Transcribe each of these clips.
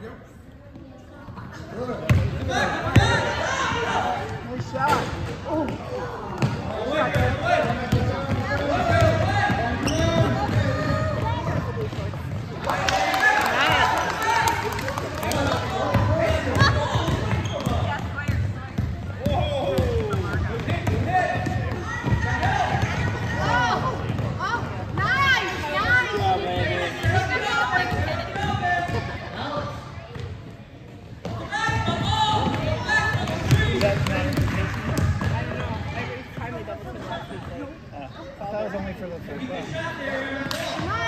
Nice That was only for the first one.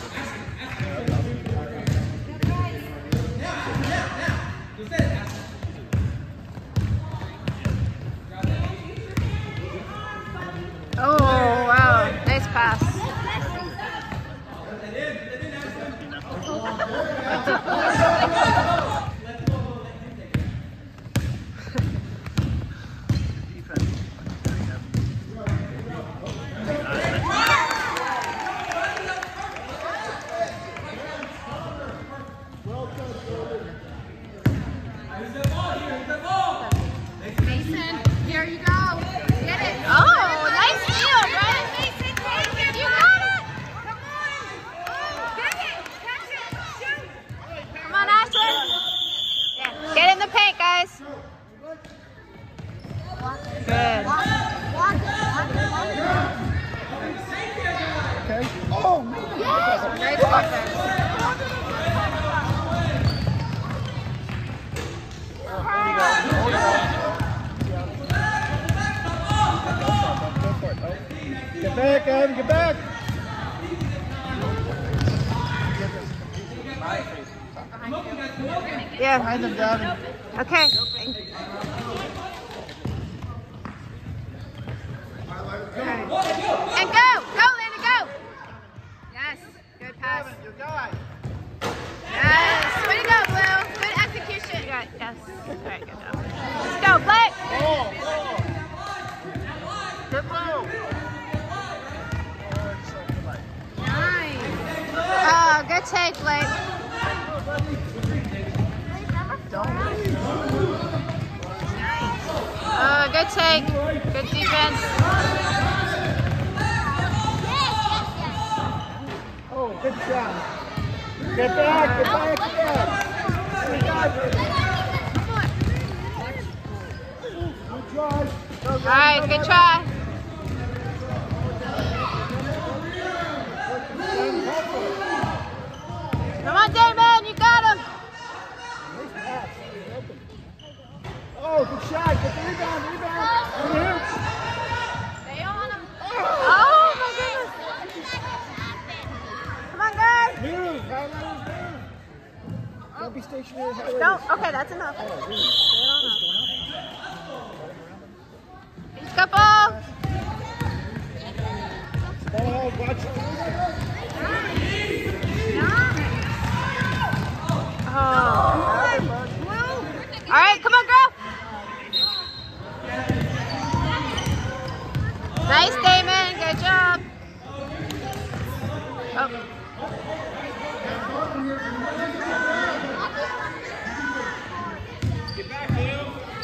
Oh, the paint, guys. Good. Okay. Oh, man. Great offense. Go for it. Get back, Adam. Get back. Yeah. Behind them, Gavin. Okay. And go! Go, Linda, go! Yes. Good pass. Yes. Way to go, Blue. Good execution. Good. Yes. All right, good job. Let's go, Blake. Ball, ball. Get low. Oh, good take, Blake. Oh, good take. Good defense. Oh, good shot. Get back, get back, get back. We got it. Good go, All right, good go. try. Come on, Damon, you got him. Oh, good shot. Get the rebound, rebound. Over here. Stay on him. Oh, my goodness. Come on, guys. Move, highlighters, move. Don't be stationary. highlighters. No, okay, that's enough. Oh, really? Stay on him. Couple. Ball, watch it. Oh. oh All right, come on, girl. Nice, Damon. Good job. Oh.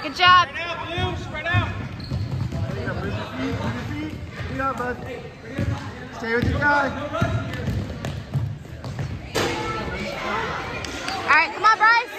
Good job. Feet up, bud. Stay with your guy. All right, come on, Bryce.